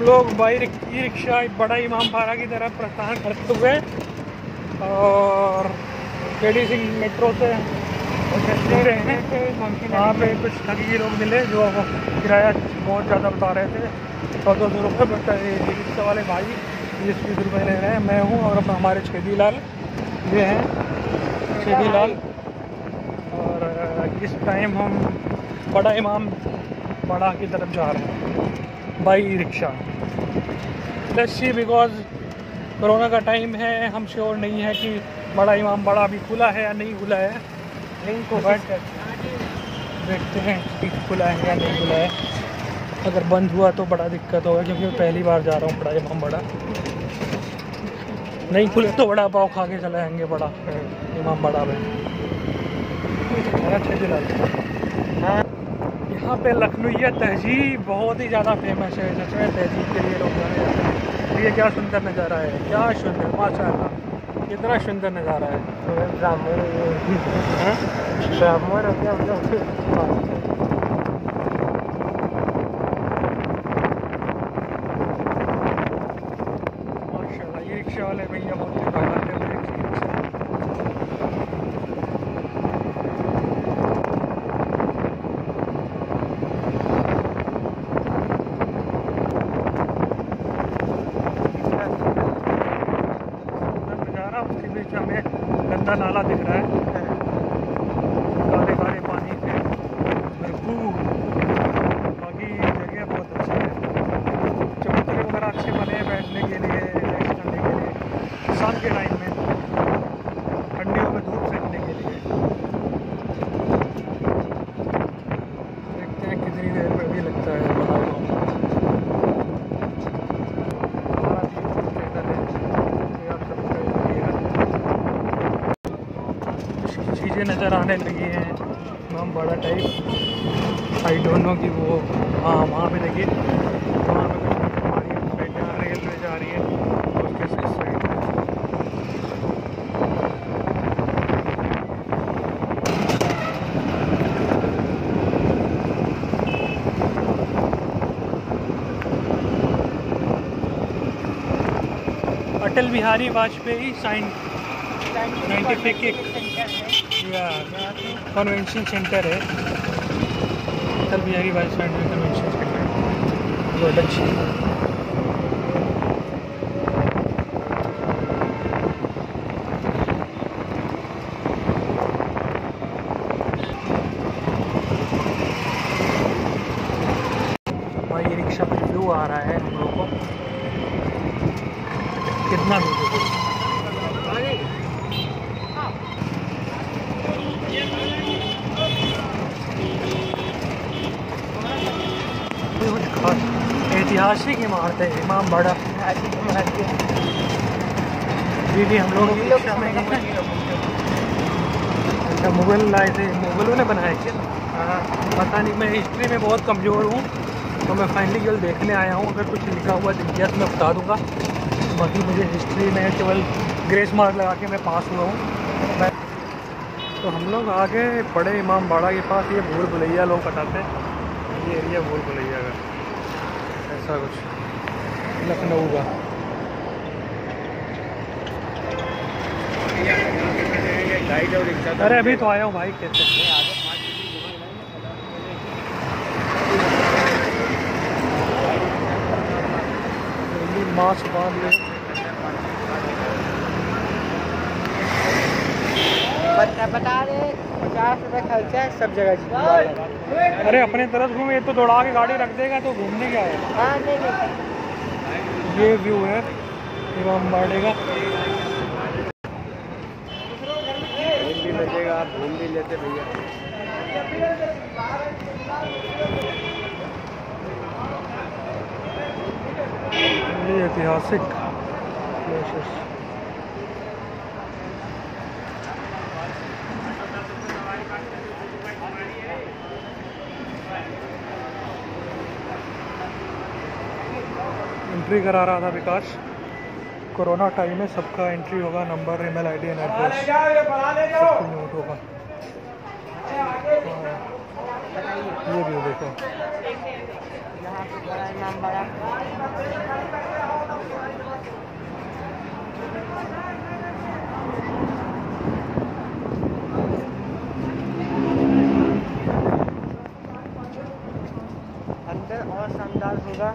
लोग by e rickshaw बड़ा इमाम पारा की तरफ़ प्रस्थान करते हुए और के डी सिंह मेट्रो से रहे हैं। वहाँ पे कुछ ठगी लोग मिले जो किराया बहुत ज़्यादा बता रहे थे। सौ दो सौ रुपये बट रिक्शा वाले भाई बीस बीस रुपये ले रहे हैं। मैं हूँ और हमारे छेदी लाल। ये हैं छेदी लाल। और इस टाइम हम बड़ा इमाम बड़ा की तरफ़ जा रहे हैं। By rickshaw see because corona का टाइम है हम श्योर नहीं है कि बड़ा इमाम बड़ा अभी खुला है या नहीं खुला है। लिंक को बट देखते हैं कि खुला है या नहीं खुला है। अगर बंद हुआ तो बड़ा दिक्कत होगा क्योंकि मैं पहली बार जा रहा हूँ बड़ा इमाम बड़ा। नहीं खुले तो बड़ा पाव खा के चले जाएँगे बड़ा इमाम बड़ा में अच्छा हाँ। यहाँ पे लखनऊिया तहजीब बहुत ही ज़्यादा फ़ेमस है सच में तहजीब के लिए लोग जाने जाते हैं। ये क्या सुंदर नज़ारा है क्या सुंदर माशा कितना सुंदर नज़ारा है। ब्राह्मण हाँ? ब्राह्मण हो गया हम लोग माशाल्लाह ये रिक्शा वाले भैया बहुत ही बाहर है मेरे रिक्शा सुंदर नज़ारा उसके बीच हमें गंदा नाला दिख रहा है काले काले पानी से भरपूर बाकी जगह बहुत अच्छी है चबूतरे वगैरह अच्छे बने हैं बैठने के लिए रेस्ट करने के लिए शाम के टाइम में ठंडियों में धूप सेकने के लिए देखते हैं कितनी देर में भी लगता है बाहर हमारा YouTube चैनल है तो आप सब्सक्राइब करिएगा कुछ चीज़ें नज़र आने लगी हैं। हम बड़ा टाइप। आई डोंट नो कि वो हाँ वहाँ पे देखिए। वहाँ पे रेलवे जा रही है। उसके इस side Atal Bihari Vajpayee science scientific या कन्वेंशन सेंटर है। अटल बिहारी वाजपेयी कन्वेंशन सेंटर बहुत अच्छी भाई ये रिक्शा पे व्यू आ रहा है हम लोग को कितना ब्यूटीफुल ये कुछ खास ऐतिहासिक इमारत है इमाम बड़ा। जी जी हम लोग गए। अच्छा मुगल लाए थे मुगलों ने बनाए क्या हाँ पता नहीं मैं हिस्ट्री में बहुत कमज़ोर हूँ तो मैं फाइनली केवल देखने आया हूँ। अगर कुछ लिखा हुआ गया तो मैं बता दूँगा। बाकी मुझे हिस्ट्री में केवल ग्रेस मार्क लगा के मैं पास हुआ हूँ। मैं तो हम लोग आगे बड़े इमाम बाड़ा के पास। ये भूल भुलैया लोग कटाते हैं। ये एरिया भूल भुलैया का। ऐसा कुछ। लखनऊ का। अरे अभी तो आया हूँ भाई, कैसे? मास्क बाँध ले। बता बता रहे पचास रुपये खर्चा है सब जगह जी। अरे अपने तरफ़ घूम ये तो दौड़ा के गाड़ी रख देगा तो घूमने क्या है? हाँ नहीं नहीं। ये व्यू है आप घूम भी लेते भैया ये ऐतिहासिक। एंट्री करा रहा था विकास। कोरोना टाइम में सबका एंट्री होगा number email ID and address. सब नोट होगा। ये भी देखो अंदर और शानदार होगा।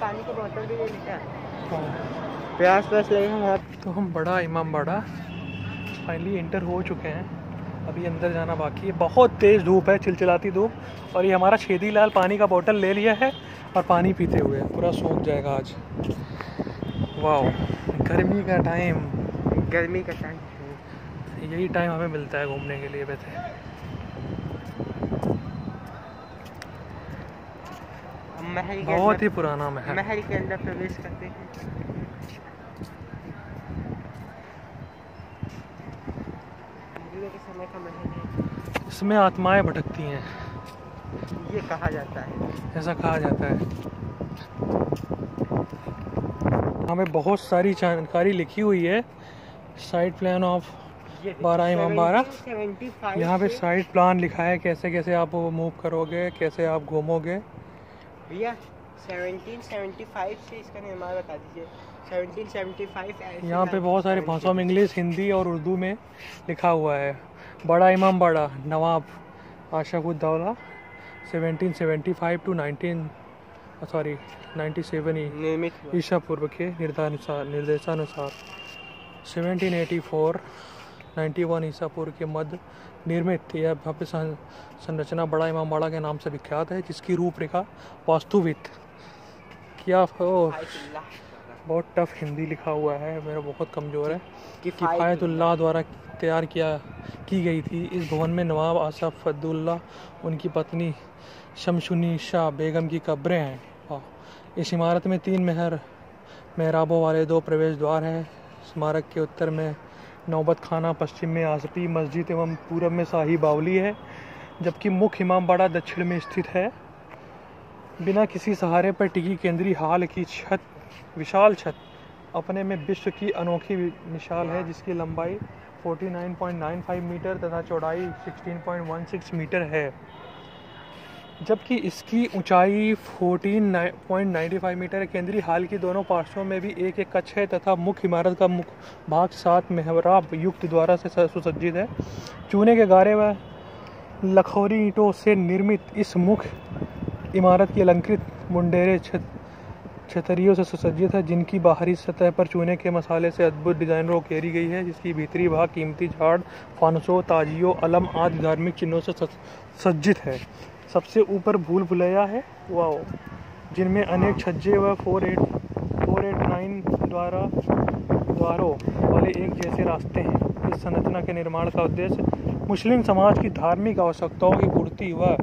पानी की बोतल भी ले लेते प्यास प्यास लगेगा बहुत तो हम बड़ा इमाम बड़ा। फाइनली इंटर हो चुके हैं। अभी अंदर जाना बाकी है। बहुत तेज़ धूप है चिलचिलाती धूप। और ये हमारा छेदी लाल पानी का बोतल ले लिया है और पानी पीते हुए पूरा सूख जाएगा आज। वाह गर्मी का टाइम गर्मी का टाइम यही टाइम हमें मिलता है घूमने के लिए वैसे। महल बहुत ही पुराना महल। महल के अंदर प्रवेश करते हैं। समय का महल है। इसमें आत्माएँ भटकती हैं। ये कहा जाता है। ऐसा कहा जाता है। हमें बहुत सारी जानकारी लिखी हुई है। साइड प्लान ऑफ़ बारह इमाम बारह। यहाँ पे से- साइड प्लान लिखा है कैसे कैसे आप मूव करोगे कैसे आप घूमोगे। भैया 1775 से इसका निर्माण बता दीजिए। 1775 यहाँ पे बहुत सारे भाषाओं में इंग्लिश हिंदी और उर्दू में लिखा हुआ है। बड़ा इमाम बड़ा नवाब आशफुद्दौला 1775 टू 19 सॉरी 97 ही निर्मित ईसा पूर्व के निर्देशानुसार निर्देशानुसार। 1784 91 ईसा पूर्व के मध्य निर्मित यह भव्य संरचना बड़ा इमाम बाड़ा के नाम से विख्यात है जिसकी रूपरेखा वास्तुविद क्या बहुत टफ हिंदी लिखा हुआ है मेरा बहुत कमज़ोर है। किफ़ायतुल्लाह द्वारा तैयार किया की गई थी। इस भवन में नवाब आसफ फद्दुल्ला उनकी पत्नी शमशुनी शाह बेगम की कब्रें हैं। इस इमारत में तीन मेहर मेहराबों वाले दो प्रवेश द्वार हैं। स्मारक के उत्तर में नौबत खाना, पश्चिम में आसपी मस्जिद एवं पूरब में शाही बावली है, जबकि मुख्य इमामबाड़ा दक्षिण में स्थित है। बिना किसी सहारे पर टिकी केंद्रीय हाल की छत, विशाल छत, अपने में विश्व की अनोखी मिसाल है, जिसकी लंबाई 49.95 मीटर तथा चौड़ाई 16.16 मीटर है। जबकि इसकी ऊंचाई 14.95 मीटर है। केंद्रीय हाल की दोनों पार्श्वों में भी एक एक कक्ष है तथा मुख्य इमारत का मुख्य भाग सात मेहराब युक्त द्वारा से सुसज्जित है। चूने के गारे व लखौरी ईंटों से निर्मित इस मुख्य इमारत की अलंकृत मुंडेरे छत छतरियों से सुसज्जित है, जिनकी बाहरी सतह पर चूने के मसाले से अद्भुत डिजाइनरों घेरी गई है, जिसकी भीतरी भाग कीमती झाड़, फानसों, ताजियों, अलम आदि धार्मिक चिन्हों से सज्जित है। सबसे ऊपर भूल भुलैया है। वाओ। जिनमें अनेक छज्जे व four eight four eight nine द्वारा, द्वारों वाले एक जैसे रास्ते हैं। इस संरचना के निर्माण का उद्देश्य मुस्लिम समाज की धार्मिक आवश्यकताओं की पूर्ति व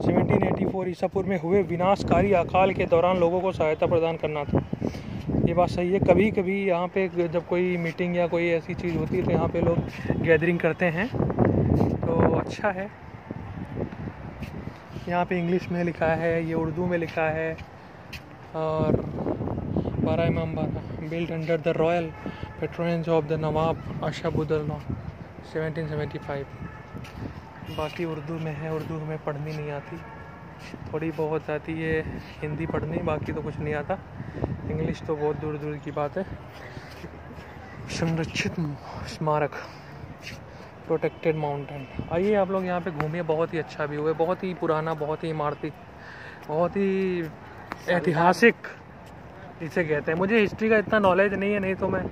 1784 ईसा पूर्व में हुए विनाशकारी अकाल के दौरान लोगों को सहायता प्रदान करना था। ये बात सही है कभी कभी यहाँ पे जब कोई मीटिंग या कोई ऐसी चीज़ होती है तो यहाँ पे लोग गैदरिंग करते हैं। तो अच्छा है। यहाँ पे इंग्लिश में लिखा है, ये उर्दू में लिखा है और Bara Imambara build under the royal patrons of the Nawab Asaf-ud-Daula 1775 बाकी उर्दू में है, उर्दू हमें पढ़नी नहीं आती। थोड़ी बहुत आती है हिंदी पढ़नी, बाकी तो कुछ नहीं आता। इंग्लिश तो बहुत दूर दूर की बात है। संरक्षित स्मारक। प्रोटेक्टेड माउंटेन आइए आप लोग यहाँ पे घूमिए, बहुत ही अच्छा व्यू है, बहुत ही पुराना, बहुत ही इमारती, बहुत ही ऐतिहासिक इसे कहते हैं। मुझे हिस्ट्री का इतना नॉलेज नहीं है, नहीं तो मैं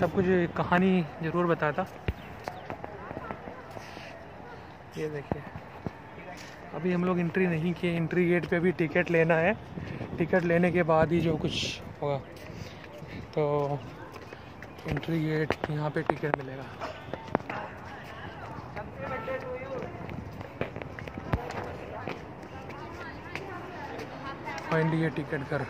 सब कुछ कहानी ज़रूर बताता। ये देखिए, अभी हम लोग एंट्री नहीं किए एंट्री गेट पे भी टिकट लेना है। टिकट लेने के बाद ही जो कुछ होगा। तो एंट्री गेट यहाँ पे टिकट मिलेगा। फाइंड ये टिकट कर।